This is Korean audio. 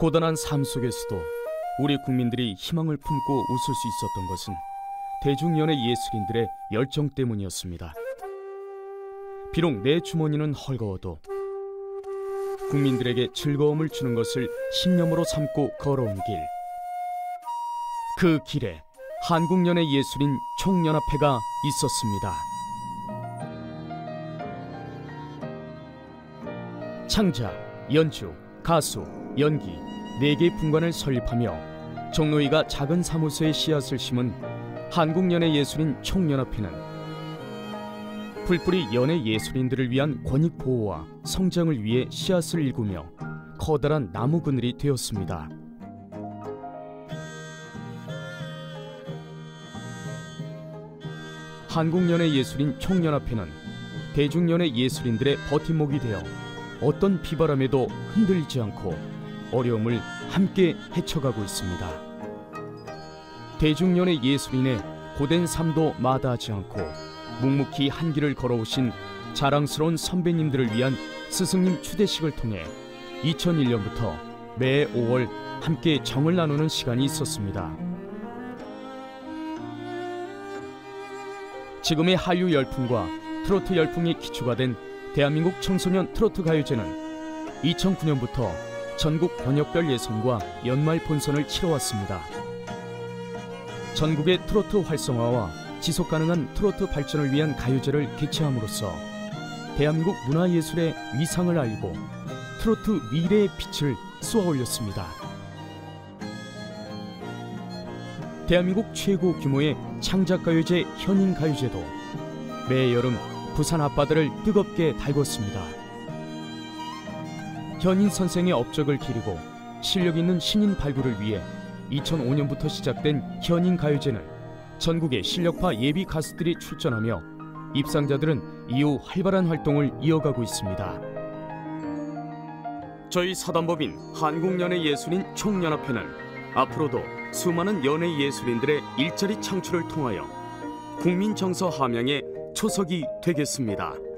고단한 삶 속에서도 우리 국민들이 희망을 품고 웃을 수 있었던 것은 대중연예 예술인들의 열정 때문이었습니다. 비록 내 주머니는 헐거워도 국민들에게 즐거움을 주는 것을 신념으로 삼고 걸어온 길. 그 길에 한국연예 예술인 총연합회가 있었습니다. 창작, 연주, 가수, 연기 네개 분관을 설립하며 종로이가 작은 사무소에 씨앗을 심은 한국연예 예술인 총연합회는 풀뿌리 연예 예술인들을 위한 권익 보호와 성장을 위해 씨앗을 일구며 커다란 나무 그늘이 되었습니다. 한국연예 예술인 총연합회는 대중연예 예술인들의 버팀목이 되어 어떤 비바람에도 흔들리지 않고 어려움을 함께 헤쳐가고 있습니다. 대중연예 예술인의 고된 삶도 마다하지 않고 묵묵히 한 길을 걸어오신 자랑스러운 선배님들을 위한 스승님 추대식을 통해 2001년부터 매 5월 함께 정을 나누는 시간이 있었습니다. 지금의 한류 열풍과 트로트 열풍이 기초가 된 대한민국 청소년 트로트 가요제는 2009년부터 전국 번역별 예선과 연말 본선을 치러왔습니다. 전국의 트로트 활성화와 지속 가능한 트로트 발전을 위한 가요제를 개최함으로써 대한민국 문화예술의 위상을 알고 트로트 미래의 빛을 쏘아 올렸습니다. 대한민국 최고 규모의 창작가요제 현인가요제도 매 여름 부산 앞바다를 뜨겁게 달궜습니다. 현인 선생의 업적을 기리고 실력 있는 신인 발굴을 위해 2005년부터 시작된 현인 가요제는 전국의 실력파 예비 가수들이 출전하며 입상자들은 이후 활발한 활동을 이어가고 있습니다. 저희 사단법인 한국연예 예술인 총연합회는 앞으로도 수많은 연예 예술인들의 일자리 창출을 통하여 국민 정서 함양의 초석이 되겠습니다.